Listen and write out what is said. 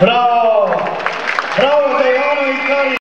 Браво!